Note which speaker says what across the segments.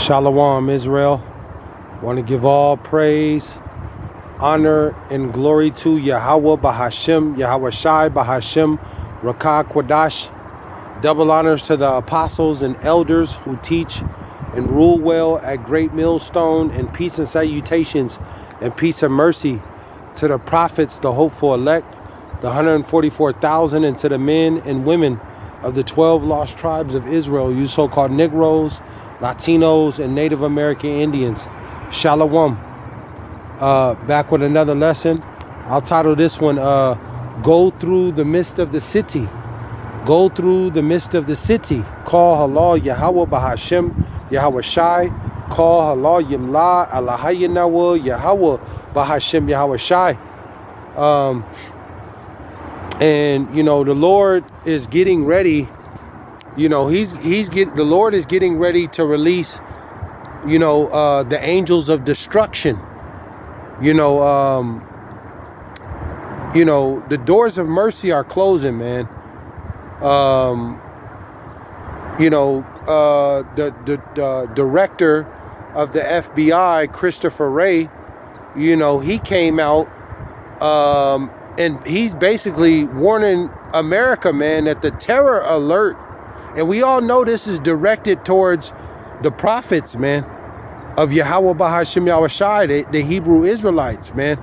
Speaker 1: Shalom, Israel. Want to give all praise, honor, and glory to Yahweh Bahashim, Yahweh Shai Bahashim, Rakah Kwadash. Double honors to the apostles and elders who teach and rule well at Great Millstone, and peace and salutations and peace and mercy to the prophets, the hopeful elect, the 144,000, and to the men and women of the 12 lost tribes of Israel, you so called Negroes Latinos, and Native American Indians. Shalom. Uh, back with another lesson. I'll title this one, uh, Go Through the Mist of the City. Go through the mist of the city. Call halal Yahweh Bahashim Yahweh Shai. Call halal Yimla Allahayinawa Yahweh Bahashim Yahweh Shai. Um, and you know the Lord is getting ready you know he's he's get the lord is getting ready to release you know uh the angels of destruction. You know um you know the doors of mercy are closing man. Um you know uh the the uh, director of the FBI Christopher Wray you know he came out um and he's basically warning America man that the terror alert and we all know this is directed towards the prophets, man, of Yahweh Bahashim Yahushai, the, the Hebrew Israelites, man.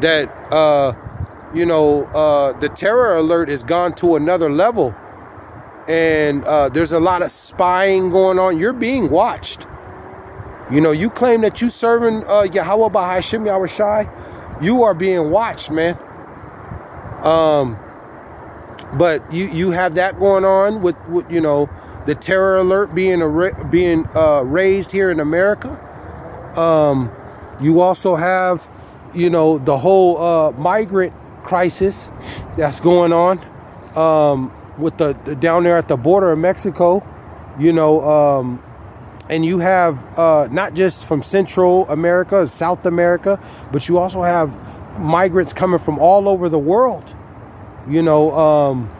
Speaker 1: That, uh, you know, uh, the terror alert has gone to another level. And uh, there's a lot of spying going on. You're being watched. You know, you claim that you serving uh, Yahweh Bahashim Yahushai. You are being watched, man. Um, but you you have that going on with, with you know the terror alert being a, being uh, raised here in America. Um, you also have you know the whole uh, migrant crisis that's going on um, with the, the, down there at the border of Mexico. You know, um, and you have uh, not just from Central America, South America, but you also have migrants coming from all over the world you know, um,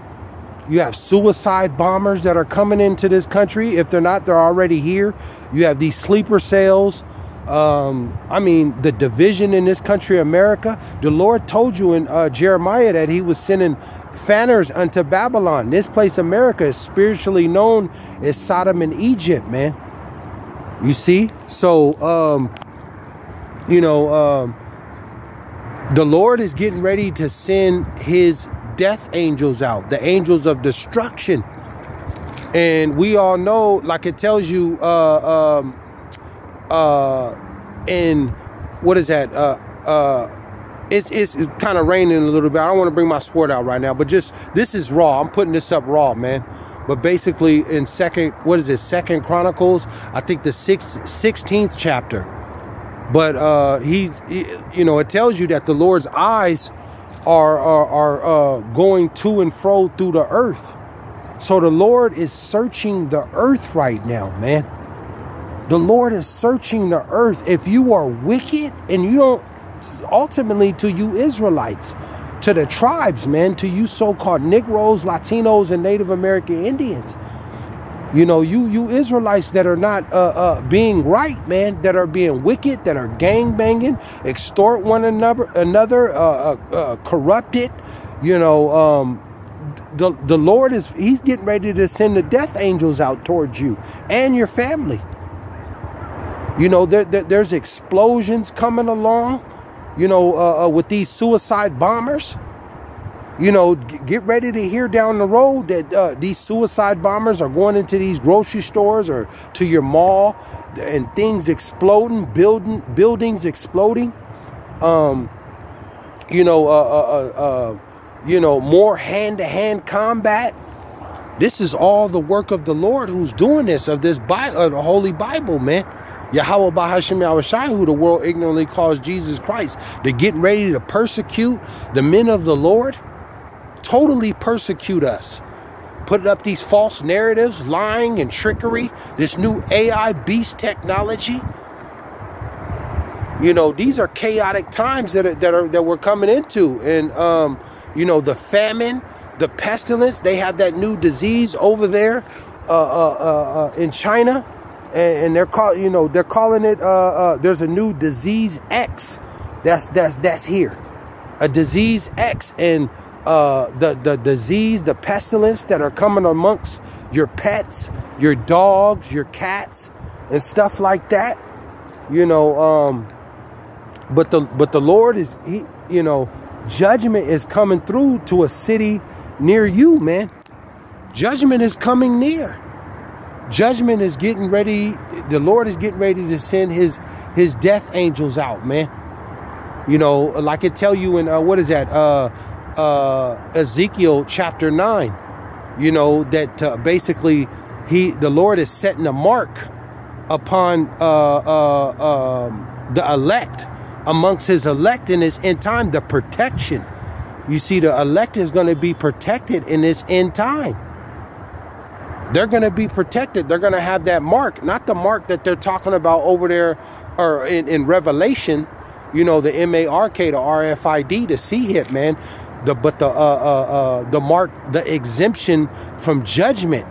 Speaker 1: you have suicide bombers that are coming into this country. If they're not, they're already here. You have these sleeper cells. Um, I mean, the division in this country, America. The Lord told you in uh, Jeremiah that He was sending fanners unto Babylon. This place, America, is spiritually known as Sodom and Egypt, man. You see? So, um, you know, um, the Lord is getting ready to send His death angels out, the angels of destruction. And we all know, like it tells you uh, um, uh, in, what is that? Uh, uh, it's, it's, it's kind of raining a little bit. I don't want to bring my sword out right now, but just, this is raw. I'm putting this up raw, man. But basically in second, what is it? Second Chronicles, I think the sixth, 16th chapter. But uh, he's, he, you know, it tells you that the Lord's eyes are are, are uh, going to and fro through the earth. So the Lord is searching the earth right now, man. The Lord is searching the earth. If you are wicked and you don't, ultimately to you Israelites, to the tribes, man, to you so-called Negroes, Latinos, and Native American Indians, you know, you you Israelites that are not uh, uh, being right, man, that are being wicked, that are gang banging, extort one another, another, uh, uh, uh, corrupted. You know, um, the the Lord is He's getting ready to send the death angels out towards you and your family. You know, there, there there's explosions coming along. You know, uh, with these suicide bombers you know, get ready to hear down the road that uh, these suicide bombers are going into these grocery stores or to your mall and things exploding, building buildings exploding. Um, you know, uh, uh, uh, uh you know, more hand-to-hand combat. This is all the work of the Lord who's doing this of this Bible, of the Holy Bible, man. Yahweh Bahashim Yahushai, who the world ignorantly calls Jesus Christ. They're getting ready to persecute the men of the Lord totally persecute us. Put up these false narratives, lying and trickery, this new AI beast technology. You know, these are chaotic times that are, that are that we're coming into, and um, you know, the famine, the pestilence. They have that new disease over there uh, uh, uh, uh in China. and, and they're call you know they're calling it uh, uh, there's a new disease X that's that's that's here, a disease X, and uh, the the disease, the pestilence that are coming amongst your pets, your dogs, your cats, and stuff like that. You know, um, but the but the Lord is he, you know, judgment is coming through to a city near you, man. Judgment is coming near. Judgment is getting ready. The Lord is getting ready to send his his death angels out, man. You know, like it tell you in uh, what is that? Uh, uh, Ezekiel chapter nine. You know that uh, basically he the Lord is setting a mark upon uh, uh, um, the elect amongst his elect in his end time. The protection. You see, the elect is going to be protected in this end time. They're going to be protected. They're going to have that mark, not the mark that they're talking about over there or in, in Revelation, you know, the M-A-R-K, the R-F-I-D, the C-hit, man. The, but the, uh, uh, uh, the mark, the exemption from judgment.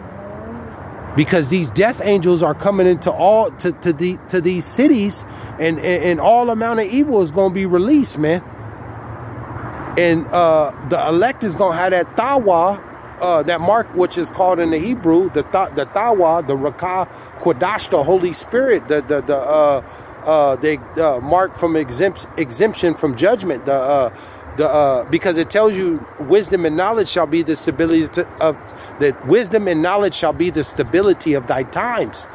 Speaker 1: Because these death angels are coming into all to, to the to these cities and, and, and all amount of evil is going to be released man. And uh, the elect is going to have that tawa uh, that mark which is called in the hebrew the the tawa the rakah kodash the holy spirit the the the uh, uh, the uh, mark from exempt, exemption from judgment the uh, the uh, because it tells you wisdom and knowledge shall be the stability of that wisdom and knowledge shall be the stability of thy times.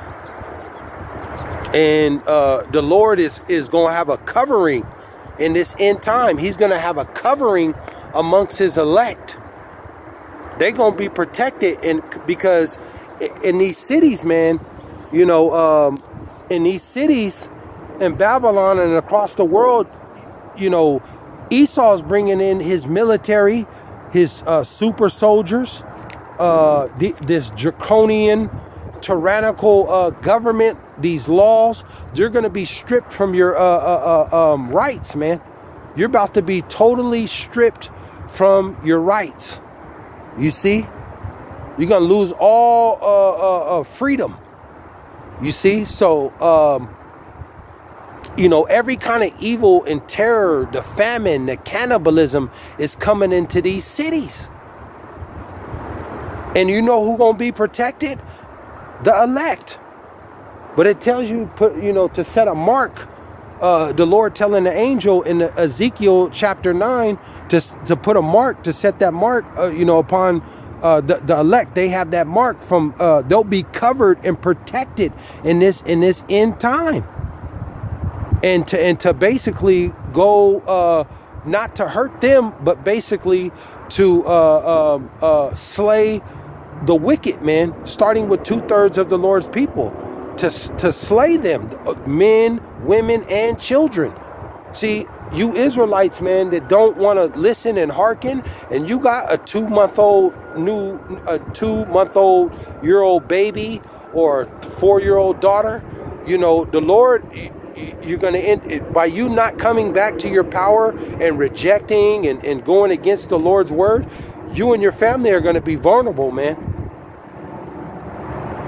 Speaker 1: And uh, the lord is is going to have a covering in this end time. He's going to have a covering amongst his elect. They're going to be protected and because in these cities man you know um, in these cities in babylon and across the world you know Esau's bringing in his military, his uh, super soldiers, uh, th this draconian, tyrannical uh, government, these laws. You're going to be stripped from your uh, uh, uh, um, rights, man. You're about to be totally stripped from your rights. You see? You're going to lose all freedom. You see? So, um, you know, every kind of evil and terror, the famine, the cannibalism is coming into these cities. And you know who gonna be protected? The elect. But it tells you, put you know, to set a mark. Uh, the Lord telling the angel in the Ezekiel chapter nine to to put a mark to set that mark, uh, you know, upon uh, the, the elect. They have that mark from. Uh, they'll be covered and protected in this in this end time and to and to basically go uh, not to hurt them, but basically to uh, um, uh, slay the wicked man, starting with two thirds of the Lord's people, to to slay them, men, women, and children. See, you Israelites, man, that don't want to listen and hearken, and you got a two month old new, a two month old year old baby or four year old daughter. You know, the Lord you're going to end by you not coming back to your power and rejecting and, and going against the Lord's word. You and your family are going to be vulnerable, man.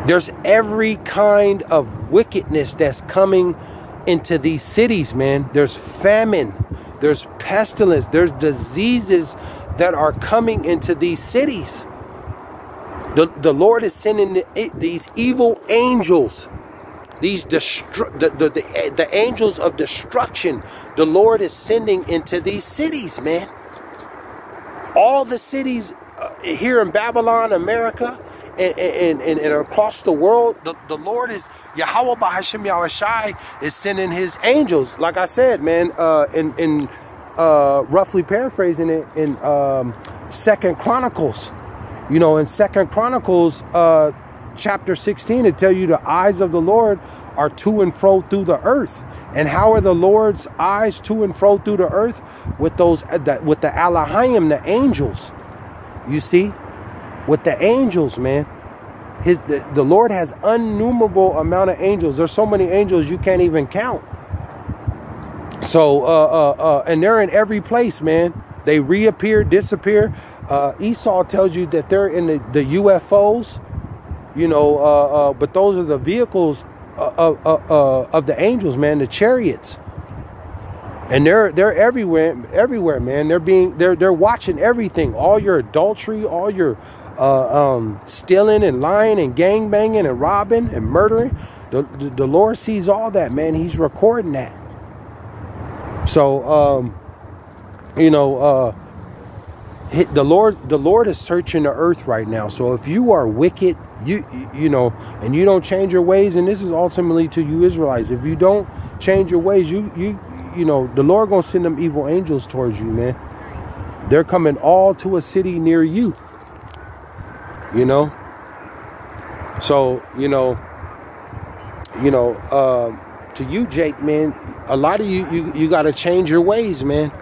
Speaker 1: There's every kind of wickedness that's coming into these cities, man. There's famine, there's pestilence, there's diseases that are coming into these cities. The, the Lord is sending the, these evil angels these destru- the, the, the, the angels of destruction the Lord is sending into these cities, man. All the cities uh, here in Babylon, America, and, and, and, and, across the world, the, the Lord is, Yahweh Bahashim Yahushai is sending his angels. Like I said, man, uh, in, in uh, roughly paraphrasing it in um, Second Chronicles. You know, in Second Chronicles, uh, chapter 16 to tell you the eyes of the Lord are to and fro through the earth. And how are the Lord's eyes to and fro through the earth? With those that with the Alahayim, the angels. You see? With the angels, man. His the, the Lord has innumerable amount of angels. There's so many angels you can't even count. So uh uh uh and they're in every place, man. They reappear, disappear. Uh Esau tells you that they're in the, the UFOs you know, uh, uh, but those are the vehicles of, of, of the angels, man, the chariots. And they're they're everywhere, everywhere, man. They're being they're they're watching everything, all your adultery, all your uh, um, stealing and lying and gang banging and robbing and murdering. The, the, the Lord sees all that, man. He's recording that. So, um, you know, uh, the Lord, the Lord is searching the earth right now. So if you are wicked, you you know, and you don't change your ways, and this is ultimately to you Israelites. If you don't change your ways, you you you know, the Lord gonna send them evil angels towards you, man. They're coming all to a city near you. You know. So you know, you know, uh, to you, Jake, man, a lot of you, you you got to change your ways, man.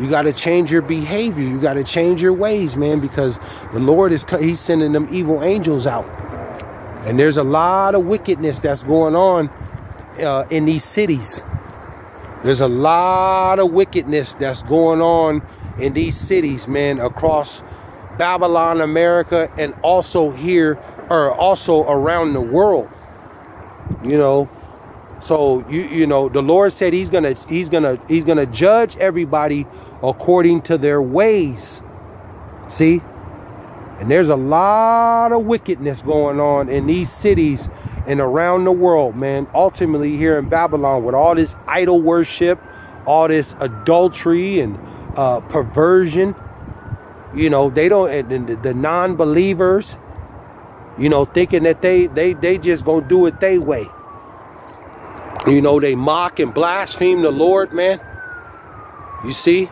Speaker 1: You got to change your behavior. You got to change your ways, man, because the Lord is He's sending them evil angels out, and there's a lot of wickedness that's going on uh, in these cities. There's a lot of wickedness that's going on in these cities, man, across Babylon, America, and also here, or also around the world. You know, so you you know the Lord said He's gonna He's gonna He's gonna judge everybody according to their ways. See? And there's a lot of wickedness going on in these cities and around the world, man. Ultimately, here in Babylon, with all this idol worship, all this adultery and uh, perversion, you know, they don't, the non believers, you know, thinking that they, they, they just gonna do it their way. You know, they mock and blaspheme the Lord, man. You see?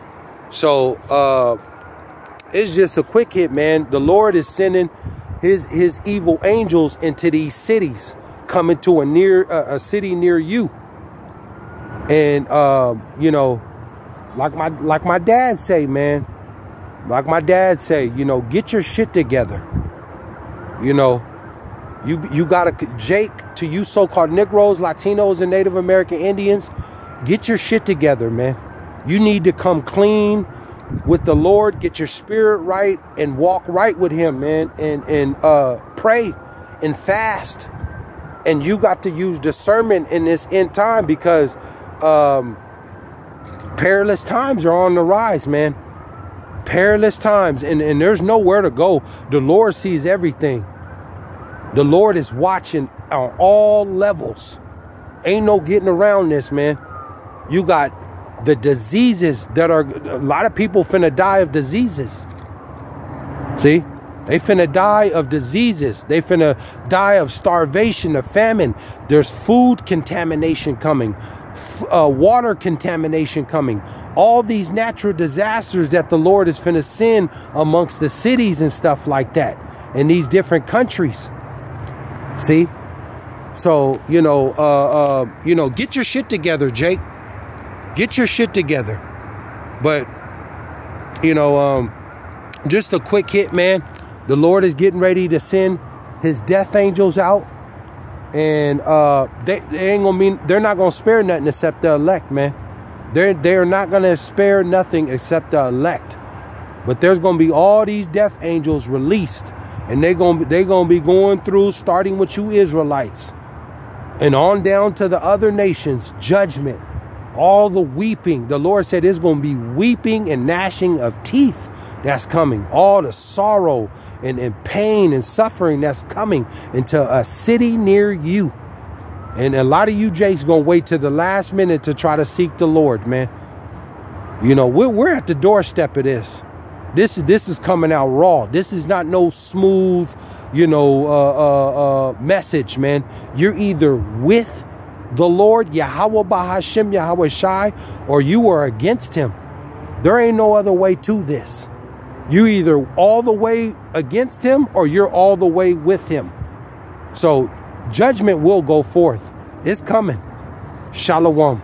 Speaker 1: So uh, it's just a quick hit, man. The Lord is sending his his evil angels into these cities, coming to a near uh, a city near you. And uh, you know, like my like my dad say, man, like my dad say, you know, get your shit together. You know, you you gotta Jake to you so-called Negroes, Latinos, and Native American Indians, get your shit together, man. You need to come clean with the Lord, get your spirit right, and walk right with Him, man. And and uh, pray and fast. And you got to use discernment in this end time because um, perilous times are on the rise, man. Perilous times, and, and there's nowhere to go. The Lord sees everything. The Lord is watching on all levels. Ain't no getting around this, man. You got the diseases that are a lot of people finna die of diseases. See? They finna die of diseases. They finna die of starvation, of famine. There's food contamination coming, uh, water contamination coming. All these natural disasters that the Lord is finna send amongst the cities and stuff like that in these different countries. See? So, you know, uh, uh, you know, get your shit together, Jake. Get your shit together. But, you know, um, just a quick hit, man. The Lord is getting ready to send his death angels out. And uh, they, they ain't gonna mean they're not gonna spare nothing except the elect, man. They're they're not gonna spare nothing except the elect. But there's gonna be all these death angels released, and they're gonna they're gonna be going through, starting with you Israelites, and on down to the other nations, judgment all the weeping. The Lord said there's going to be weeping and gnashing of teeth that's coming. All the sorrow and, and pain and suffering that's coming into a city near you. And a lot of you Jake's going to wait to the last minute to try to seek the Lord, man. You know, we're, we're at the doorstep of this. This, is this is coming out raw. This is not no smooth, you know, uh, uh, uh, message, man. You're either with the Lord, Yahweh Bahashim, Yahweh Shai, or you are against him. There ain't no other way to this. You either all the way against him or you're all the way with him. So judgment will go forth. It's coming. Shalom.